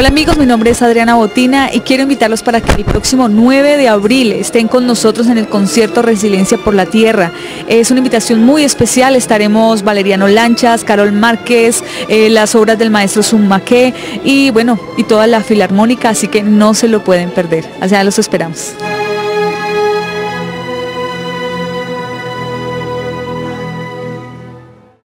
Hola amigos? Mi nombre es Adriana Botina y quiero invitarlos para que el próximo 9 de abril estén con nosotros en el concierto Resiliencia por la Tierra. Es una invitación muy especial, estaremos Valeriano Lanchas, Carol Márquez, eh, las obras del maestro Zumbaque y bueno, y toda la filarmónica, así que no se lo pueden perder. Allá los esperamos.